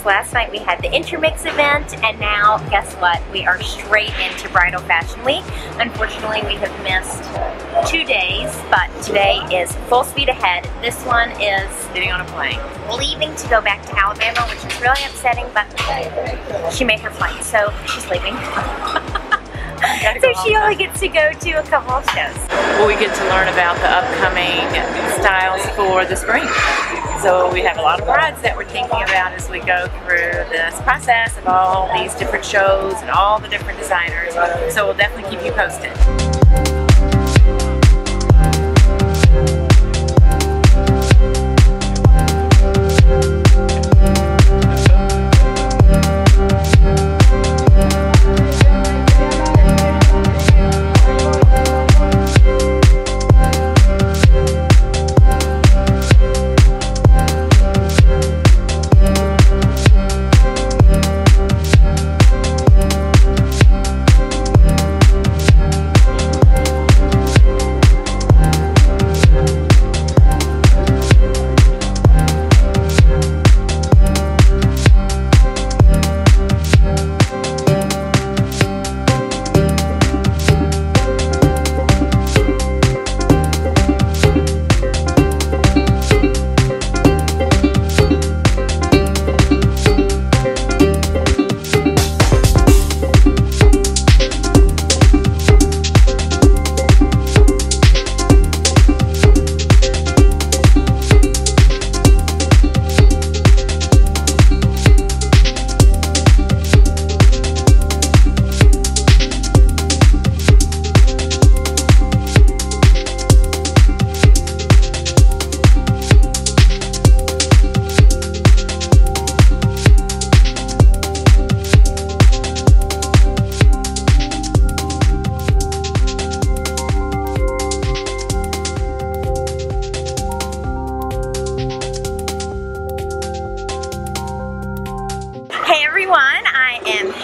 Paris. Last night we had the Intermix event and now guess what? We are straight into Bridal Fashion Week. Unfortunately we have missed two days but today is full speed ahead. This one is getting on a plane. Leaving to go back to Alabama which is really upsetting but she made her flight so she's leaving. so she only gets to go to a couple of shows. Well, we get to learn about the upcoming styles for the spring. So we have a lot of brides that we're thinking about as we go through this process of all these different shows and all the different designers. So we'll definitely keep you posted.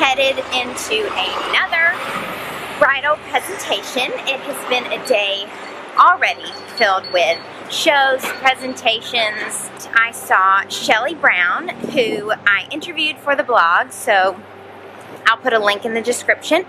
Headed into another bridal presentation. It has been a day already filled with shows, presentations. I saw Shelley Brown, who I interviewed for the blog, so I'll put a link in the description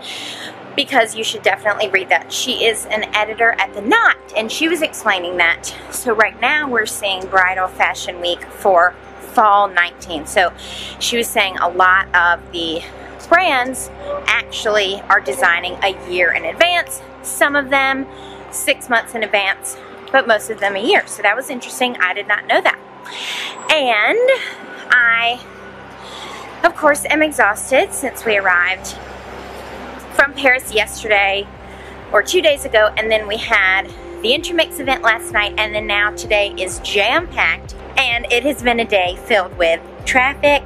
because you should definitely read that. She is an editor at The Knot, and she was explaining that. So right now we're seeing Bridal Fashion Week for fall 19. So she was saying a lot of the brands actually are designing a year in advance. Some of them six months in advance, but most of them a year. So that was interesting. I did not know that. And I, of course, am exhausted since we arrived from Paris yesterday or two days ago, and then we had the Intermix event last night, and then now today is jam-packed, and it has been a day filled with traffic,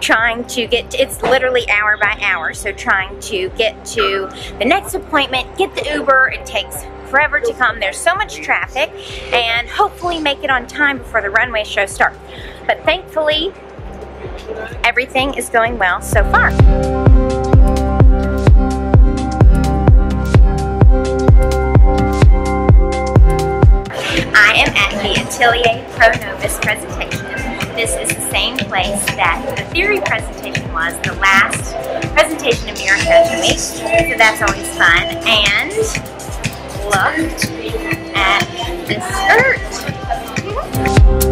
trying to get, to, it's literally hour by hour, so trying to get to the next appointment, get the Uber, it takes forever to come. There's so much traffic, and hopefully make it on time before the runway show starts. But thankfully, everything is going well so far. I am at the Atelier Pro Novus presentation this is the same place that the theory presentation was, the last presentation of Week. So that's always fun. And look at this skirt.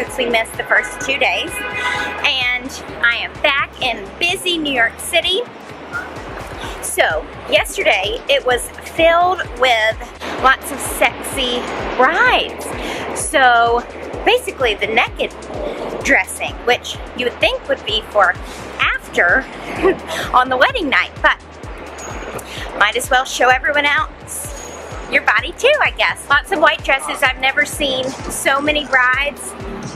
Since we missed the first two days. And I am back in busy New York City. So, yesterday it was filled with lots of sexy brides. So, basically the naked dressing, which you would think would be for after on the wedding night, but might as well show everyone else your body too, I guess. Lots of white dresses. I've never seen so many brides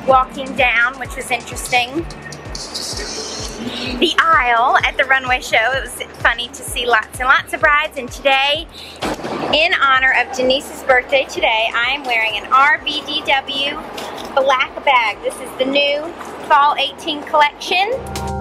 walking down, which was interesting. The aisle at the runway show, it was funny to see lots and lots of brides. And today, in honor of Denise's birthday today, I am wearing an RBDW black bag. This is the new Fall 18 collection.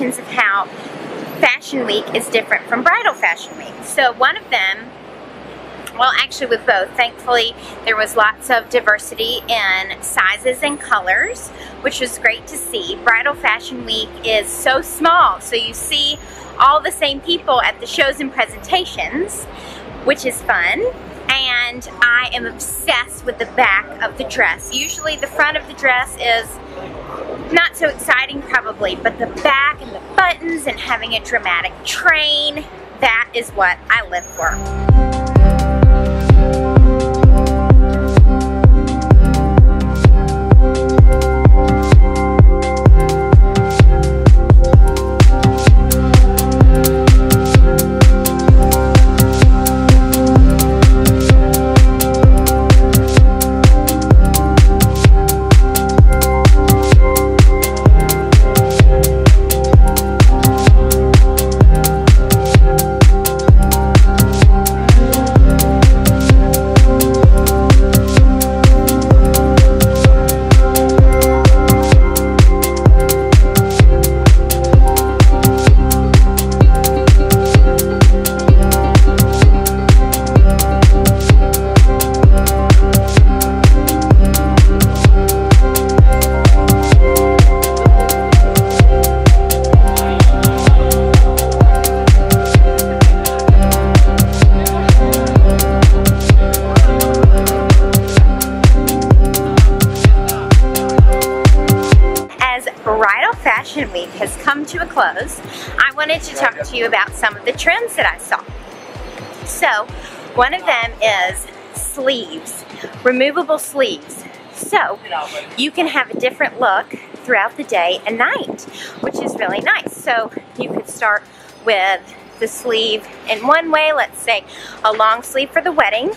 Of how Fashion Week is different from Bridal Fashion Week. So one of them, well actually with both, thankfully there was lots of diversity in sizes and colors, which was great to see. Bridal Fashion Week is so small, so you see all the same people at the shows and presentations, which is fun and I am obsessed with the back of the dress. Usually the front of the dress is not so exciting probably, but the back and the buttons and having a dramatic train, that is what I live for. Fashion Week has come to a close, I wanted to talk to you about some of the trends that I saw. So, one of them is sleeves, removable sleeves. So, you can have a different look throughout the day and night, which is really nice. So, you could start with the sleeve in one way, let's say a long sleeve for the wedding,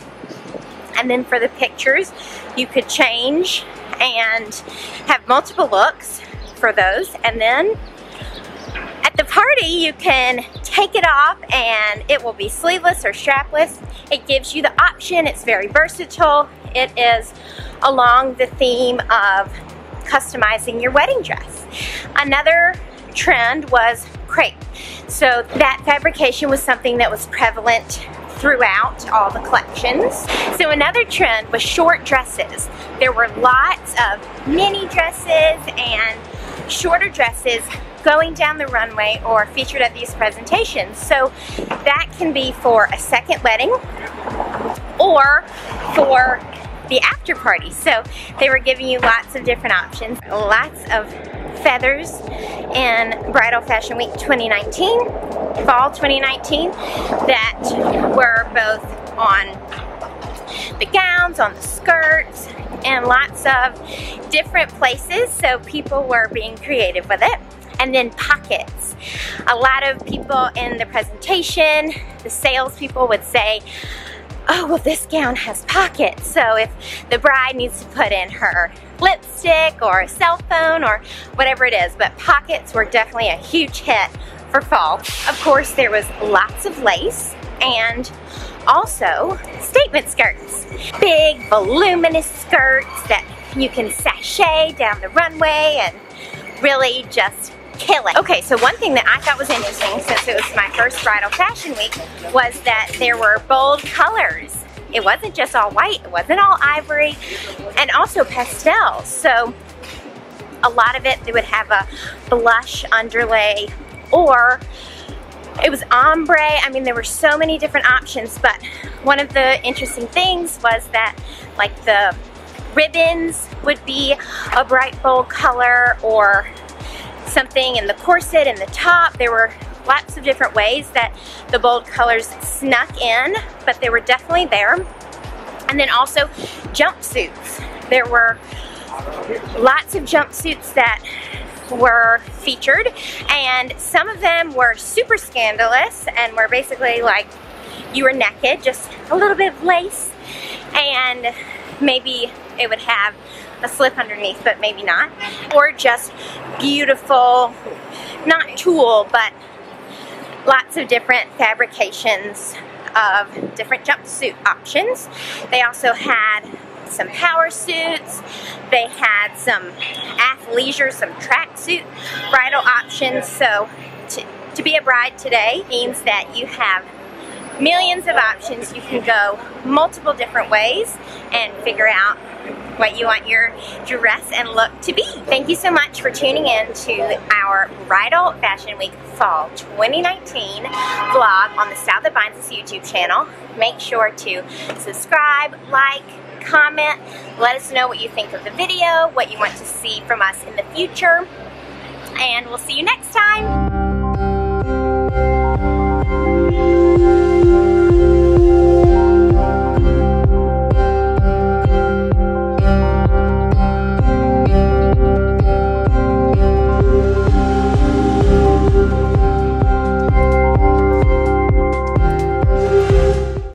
and then for the pictures, you could change and have multiple looks for those. And then at the party, you can take it off and it will be sleeveless or strapless. It gives you the option. It's very versatile. It is along the theme of customizing your wedding dress. Another trend was crepe. So that fabrication was something that was prevalent throughout all the collections. So another trend was short dresses. There were lots of mini dresses and shorter dresses going down the runway or featured at these presentations. So that can be for a second wedding or for the after party. So they were giving you lots of different options, lots of feathers in Bridal Fashion Week 2019, Fall 2019, that were both on the gowns, on the skirts, and lots of different places. So people were being creative with it. And then pockets. A lot of people in the presentation, the salespeople would say, oh, well, this gown has pockets. So if the bride needs to put in her lipstick or a cell phone or whatever it is. But pockets were definitely a huge hit for fall. Of course, there was lots of lace and also statement skirts. Big, voluminous skirts that you can sashay down the runway and really just kill it. Okay, so one thing that I thought was interesting since it was my first bridal fashion week was that there were bold colors. It wasn't just all white, it wasn't all ivory, and also pastels. So a lot of it, they would have a blush underlay or it was ombre. I mean, there were so many different options, but one of the interesting things was that like the ribbons would be a bright bold color or something in the corset and the top. There were lots of different ways that the bold colors snuck in, but they were definitely there. And then also jumpsuits. There were lots of jumpsuits that were featured and some of them were super scandalous and were basically like you were naked, just a little bit of lace and maybe it would have a slip underneath, but maybe not. Or just beautiful, not tulle, but lots of different fabrications of different jumpsuit options. They also had some power suits. They had some athleisure, some tracksuit bridal options. So to, to be a bride today means that you have millions of options. You can go multiple different ways and figure out what you want your dress and look to be. Thank you so much for tuning in to our Bridal Fashion Week Fall 2019 vlog on the Style That Binds YouTube channel. Make sure to subscribe, like, comment, let us know what you think of the video, what you want to see from us in the future, and we'll see you next time.